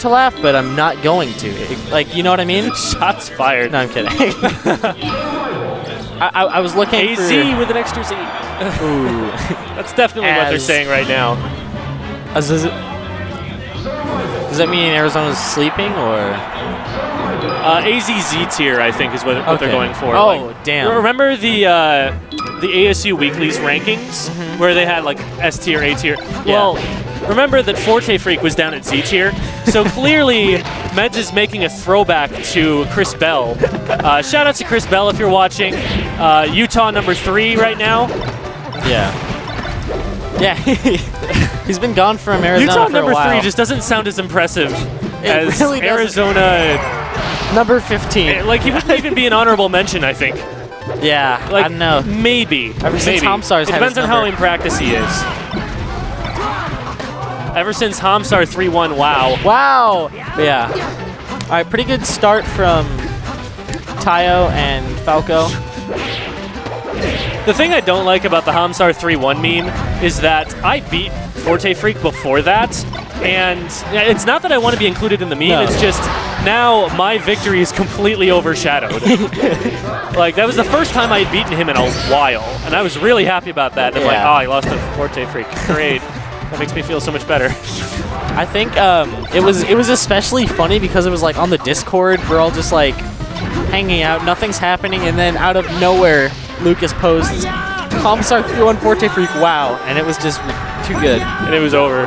to laugh, but I'm not going to. Like, you know what I mean? Shots fired. No, I'm kidding. I, I, I was looking AZ for... with an extra Z. Ooh. That's definitely what they're saying right now. Does, does it- does that mean Arizona's sleeping, or...? Uh, AZZ tier, I think, is what, what they're going for. Oh, Like, damn. Remember the uh, the ASU Weeklies rankings where they had like S tier, A tier? Well, remember that Forte Freak was down at Z tier. So clearly, Medz is making a throwback to Chris Bell. Uh, shout out to Chris Bell if you're watching. Uh, Utah number three right now. Yeah. Yeah, he's been gone from Arizona Utah for number a while. three just doesn't sound as impressive as really. Arizona. number 15. Like he wouldn't even be an honorable mention, I think. yeah, Like I don't know. Maybe. Ever since maybe. It depends on how in practice he is. Ever since Hamsar 3-1, wow. Wow. But yeah. All right, pretty good start from Tyo and Falco. The thing I don't like about the Hamsar 3-1 meme is that I beat Forte Freak before that, and it's not that I want to be included in the meme, No. it's just now my victory is completely overshadowed. like, that was the first time I had beaten him in a while, and I was really happy about that. I'm like, oh, I ah, lost to Forte Freak. Great. That makes me feel so much better. I think um, it was it was especially funny because it was like on the Discord, we're all just like hanging out, nothing's happening, and then out of nowhere, Lucas posts Comstar 3-1 Forte Freak, wow, and it was just too good. and it was over.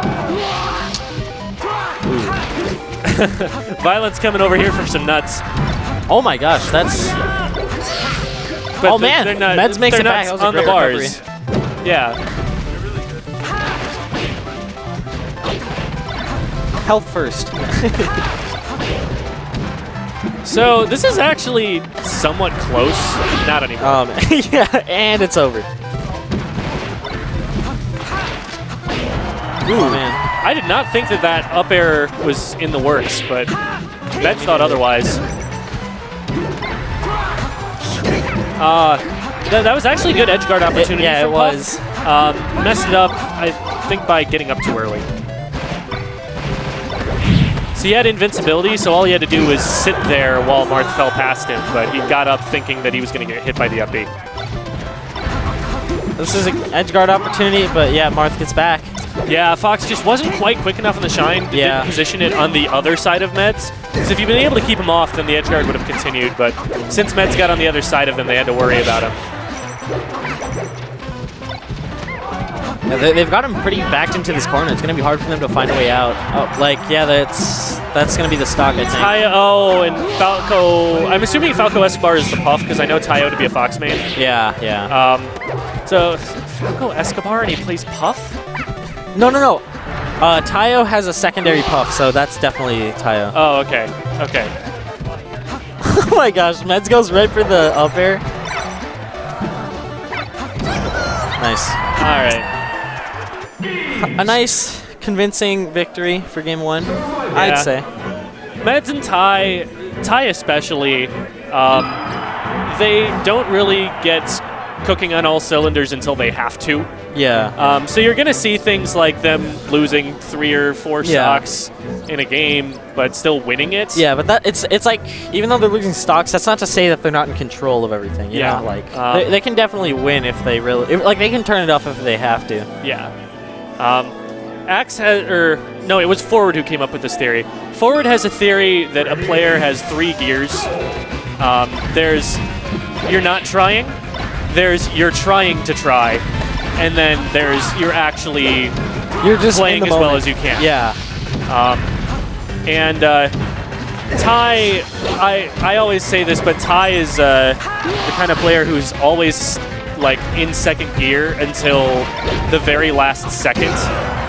Violence coming over here for some nuts. Oh my gosh, that's But Oh, man, Medz makes it back. That was a on the bars. Yeah. Health first. So this is actually somewhat close. Not anymore. Um, yeah, and it's over. Ooh, man. I did not think that that up air was in the works, but Medz thought otherwise. Uh, th- that was actually a good edge guard opportunity. yeah, it Puff. was. Um, messed it up, I think, by getting up too early. So he had invincibility, so all he had to do was sit there while Marth fell past him, but he got up thinking that he was going to get hit by the up B. This is an edge guard opportunity, but yeah, Marth gets back. Yeah, Fox just wasn't quite quick enough in the shine to Yeah. position it on the other side of Medz. Because if you'd been able to keep him off, then the edge guard would have continued. But since Medz got on the other side of them, they had to worry about him. Yeah, they, they've got him pretty backed into this corner. It's going to be hard for them to find a way out. Oh, like, yeah, that's that's going to be the stock, I think. Tyo and Falco. I'm assuming Falco Escobar is the puff because I know Tyo to be a Fox main. Yeah, yeah. Um, so Falco Escobar and he plays puff. no, no, no. Uh, Tyo has a secondary puff, so that's definitely Tyo. Oh, okay, okay. oh my gosh, Medz goes right for the up air. Nice. All right. A nice, convincing victory for game one, I'd say. Medz and Tai, Tai especially, um, they don't really get cooking on all cylinders until they have to. Yeah. Um, so you're going to see things like them losing three or four Yeah. stocks in a game, but still winning it. Yeah, but that it's it's like even though they're losing stocks, that's not to say that they're not in control of everything. You Yeah. know, like Um, they, they can definitely win if they really if, like they can turn it off if they have to. Yeah. Um, Axe has, or no, it was Forward who came up with this theory. Forward has a theory that a player has three gears. Um, there's you're not trying, there's you're trying to try, and then there's you're actually You're just playing as the well as you can. Yeah. Um, and uh, Tai, I I always say this, but Tai is uh, the kind of player who's always like in second gear until the very last second.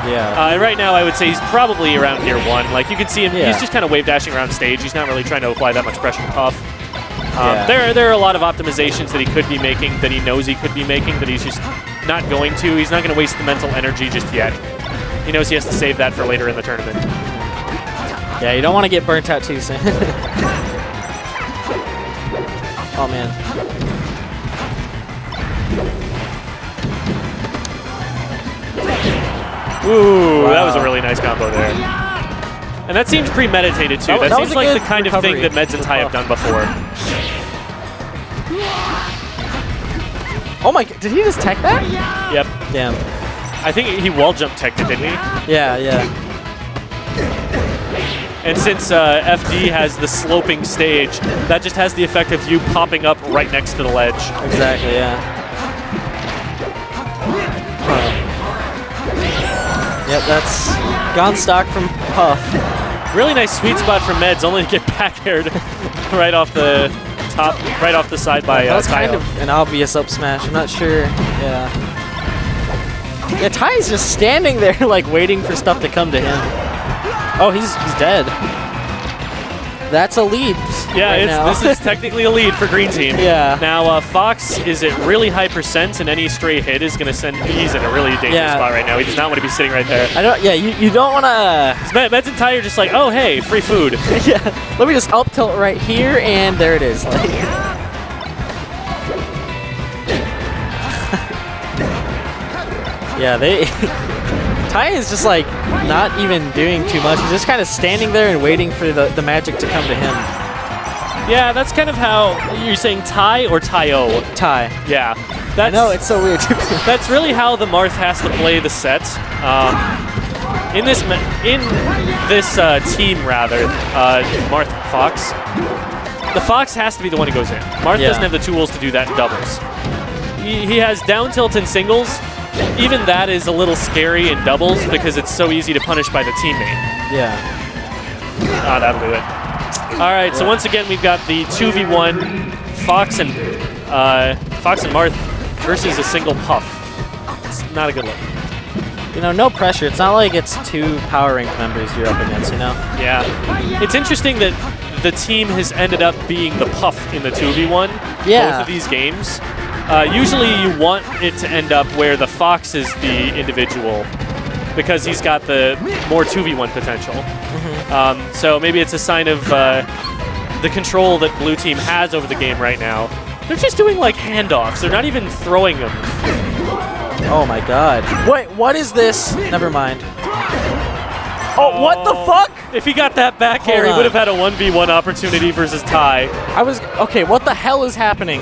Yeah. Uh, and right now, I would say he's probably around gear one. Like you can see him, Yeah. he's just kind of wave dashing around stage. He's not really trying to apply that much pressure to Puff. Um, Yeah. There, there are a lot of optimizations that he could be making, that he knows he could be making, that he's just not going to. He's not going to waste the mental energy just yet. He knows he has to save that for later in the tournament. yeah, you don't want to get burnt out too soon. oh man. Ooh, that was a really nice combo there. And that seems premeditated too. That- That, that seems like the kind of thing that Medz and Tai have done before. Oh my, did he just tech that? Yep. Damn. I think he wall jump teched it, didn't he? Yeah, yeah. And since uh, FD has the sloping stage, that just has the effect of you popping up right next to the ledge. Exactly, yeah. Yep, that's gone stock from Puff. Really nice sweet spot for Medz, only to get back aired right off the top, right off the side by uh, was kind of an obvious up smash. I'm not sure. Yeah. Yeah, Tai's just standing there, like waiting for stuff to come to him. Oh, he's he's dead. That's a lead. Yeah, right it's, now. this is technically a lead for Green Team. Yeah. Now uh, Fox is at really high percents, and any stray hit is going to send. He's in a really dangerous Yeah. spot right now. He does not want to be sitting right there. I don't. Yeah, you, you don't want to. Med- Medz and Tai are just like, oh hey, free food. yeah. Let me just up tilt right here, and there it is. Yeah, they. Tai is just like not even doing too much. He's just kind of standing there and waiting for the, the magic to come to him. Yeah, that's kind of how you're saying Tai or Tayo. Ty. Yeah, that's know it's so weird. that's really how the Marth has to play the set. Um, in this in this uh, team rather, uh, Marth Fox, the Fox has to be the one who goes in. Marth Yeah. doesn't have the tools to do that in doubles. He, he has down tilt in singles. Even that is a little scary in doubles because it's so easy to punish by the teammate. yeah. Ah, that'll do it. All right, so once again we've got the 2v1 Fox and uh, Fox and Marth versus a single Puff. It's not a good look. You know, no pressure. It's not like it's two power rank members you're up against. You know. Yeah. It's interesting that the team has ended up being the Puff in the 2v1 Yeah. both of these games. Uh, usually you want it to end up where the Fox is the individual because he's got the more 2v1 potential. Mm-hmm. Um, so maybe it's a sign of uh, the control that blue team has over the game right now. They're just doing like handoffs. They're not even throwing them. Oh my god. Wait, what is this? Never mind. Oh, what the fuck? If he got that back Hold air, he would have had a 1v1 opportunity versus Tai. I was okay. What the hell is happening?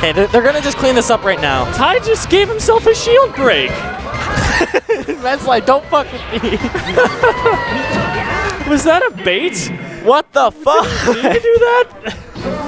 Okay, they're, they're gonna just clean this up right now. Tai just gave himself a shield break. Man's like, don't fuck with me. Was that a bait? what the fuck? Did he do that?